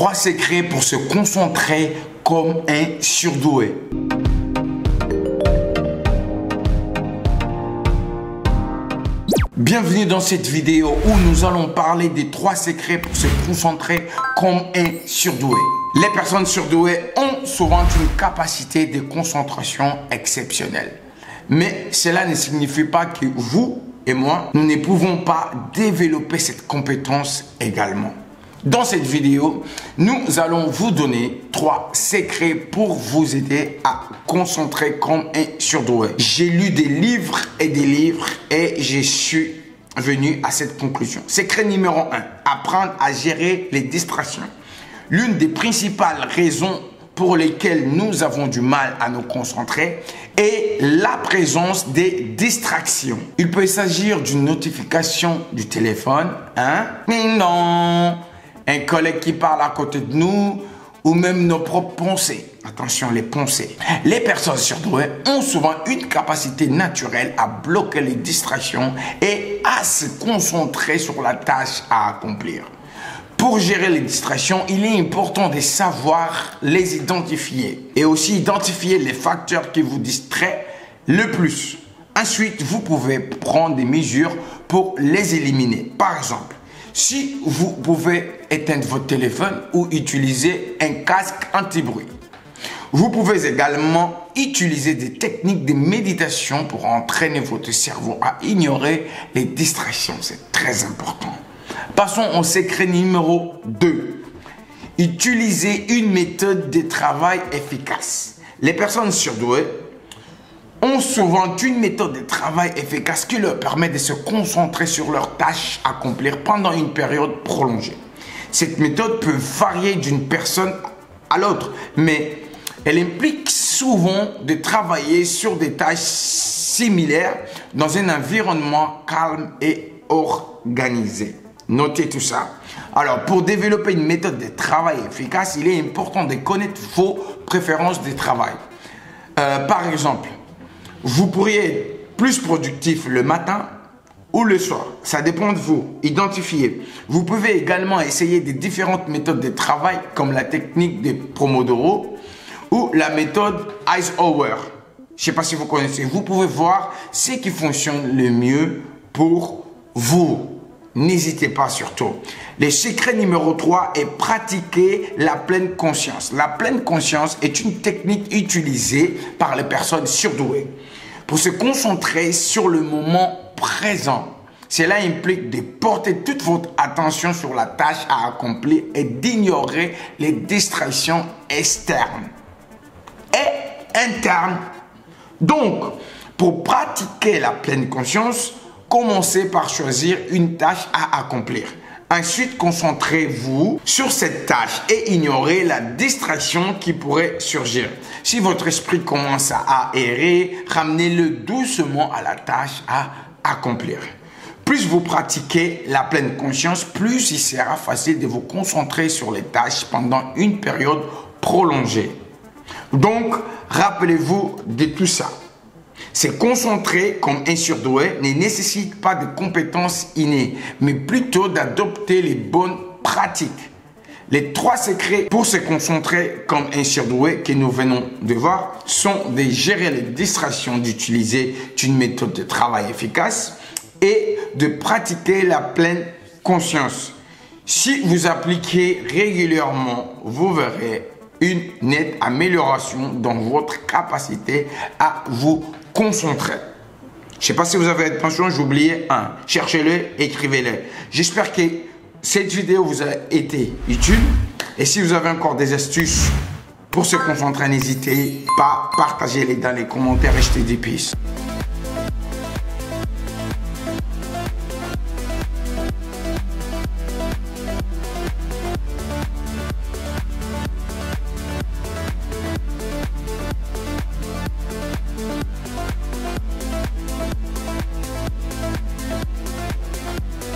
Trois secrets pour se concentrer comme un surdoué. Bienvenue dans cette vidéo où nous allons parler des trois secrets pour se concentrer comme un surdoué. Les personnes surdouées ont souvent une capacité de concentration exceptionnelle. Mais cela ne signifie pas que vous et moi, nous ne pouvons pas développer cette compétence également. Dans cette vidéo, nous allons vous donner trois secrets pour vous aider à concentrer comme un surdoué. J'ai lu des livres et des livres et je suis venu à cette conclusion. Secret numéro 1, apprendre à gérer les distractions. L'une des principales raisons pour lesquelles nous avons du mal à nous concentrer est la présence des distractions. Il peut s'agir d'une notification du téléphone, hein? Mais non! Un collègue qui parle à côté de nous, ou même nos propres pensées. Attention, les pensées. Les personnes surdouées ont souvent une capacité naturelle à bloquer les distractions et à se concentrer sur la tâche à accomplir. Pour gérer les distractions, il est important de savoir les identifier et aussi identifier les facteurs qui vous distraient le plus. Ensuite, vous pouvez prendre des mesures pour les éliminer. Par exemple, si vous pouvez éteindre votre téléphone ou utiliser un casque anti-bruit. Vous pouvez également utiliser des techniques de méditation pour entraîner votre cerveau à ignorer les distractions. C'est très important. Passons au secret numéro 2. Utilisez une méthode de travail efficace. Les personnes surdouées ont souvent une méthode de travail efficace qui leur permet de se concentrer sur leurs tâches à accomplir pendant une période prolongée. Cette méthode peut varier d'une personne à l'autre, mais elle implique souvent de travailler sur des tâches similaires dans un environnement calme et organisé. Notez tout ça. Alors, pour développer une méthode de travail efficace, il est important de connaître vos préférences de travail. Euh, par exemple, vous pourriez être plus productif le matin ou le soir. Ça dépend de vous. Identifiez. Vous pouvez également essayer des différentes méthodes de travail comme la technique des Pomodoro ou la méthode Eisenhower. Je ne sais pas si vous connaissez. Vous pouvez voir ce qui fonctionne le mieux pour vous. N'hésitez pas surtout. Le secret numéro 3 est pratiquer la pleine conscience. La pleine conscience est une technique utilisée par les personnes surdouées pour se concentrer sur le moment présent. Cela implique de porter toute votre attention sur la tâche à accomplir et d'ignorer les distractions externes et internes. Donc, pour pratiquer la pleine conscience, commencez par choisir une tâche à accomplir. Ensuite, concentrez-vous sur cette tâche et ignorez la distraction qui pourrait surgir. Si votre esprit commence à errer, ramenez-le doucement à la tâche à accomplir. Plus vous pratiquez la pleine conscience, plus il sera facile de vous concentrer sur les tâches pendant une période prolongée. Donc, rappelez-vous de tout ça. Se concentrer comme un surdoué ne nécessite pas de compétences innées, mais plutôt d'adopter les bonnes pratiques. Les trois secrets pour se concentrer comme un surdoué que nous venons de voir sont de gérer les distractions, d'utiliser une méthode de travail efficace et de pratiquer la pleine conscience. Si vous appliquez régulièrement, vous verrez une nette amélioration dans votre capacité à vous concentrer. Je ne sais pas si vous avez attention, j'ai oublié un. Cherchez-le, écrivez-le. J'espère que cette vidéo vous a été utile. Et si vous avez encore des astuces pour se concentrer, n'hésitez pas à partager-les dans les commentaires et jetez des pistes.